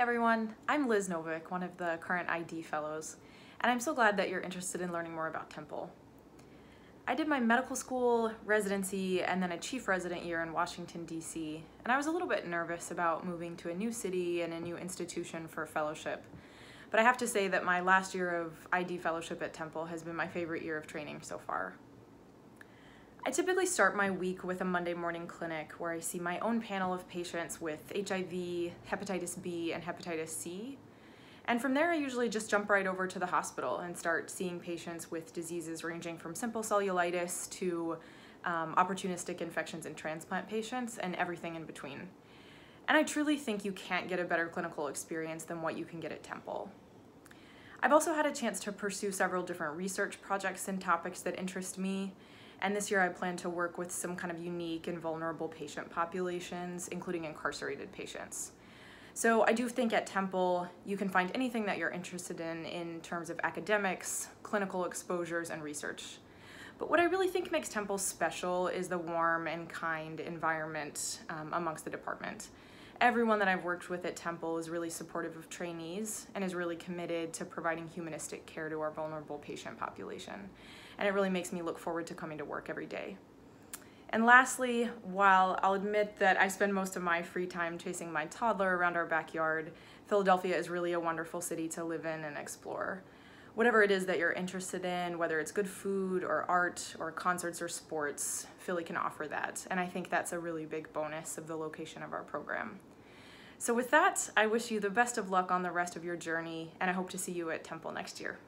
everyone, I'm Liz Novick, one of the current ID fellows, and I'm so glad that you're interested in learning more about Temple. I did my medical school, residency, and then a chief resident year in Washington, D.C., and I was a little bit nervous about moving to a new city and a new institution for fellowship. But I have to say that my last year of ID fellowship at Temple has been my favorite year of training so far. I typically start my week with a Monday morning clinic where I see my own panel of patients with HIV, hepatitis B, and hepatitis C. And from there, I usually just jump right over to the hospital and start seeing patients with diseases ranging from simple cellulitis to um, opportunistic infections in transplant patients and everything in between. And I truly think you can't get a better clinical experience than what you can get at Temple. I've also had a chance to pursue several different research projects and topics that interest me, and this year I plan to work with some kind of unique and vulnerable patient populations, including incarcerated patients. So I do think at Temple you can find anything that you're interested in in terms of academics, clinical exposures, and research. But what I really think makes Temple special is the warm and kind environment um, amongst the department. Everyone that I've worked with at Temple is really supportive of trainees and is really committed to providing humanistic care to our vulnerable patient population and it really makes me look forward to coming to work every day. And lastly, while I'll admit that I spend most of my free time chasing my toddler around our backyard, Philadelphia is really a wonderful city to live in and explore. Whatever it is that you're interested in, whether it's good food or art or concerts or sports, Philly can offer that. And I think that's a really big bonus of the location of our program. So with that, I wish you the best of luck on the rest of your journey, and I hope to see you at Temple next year.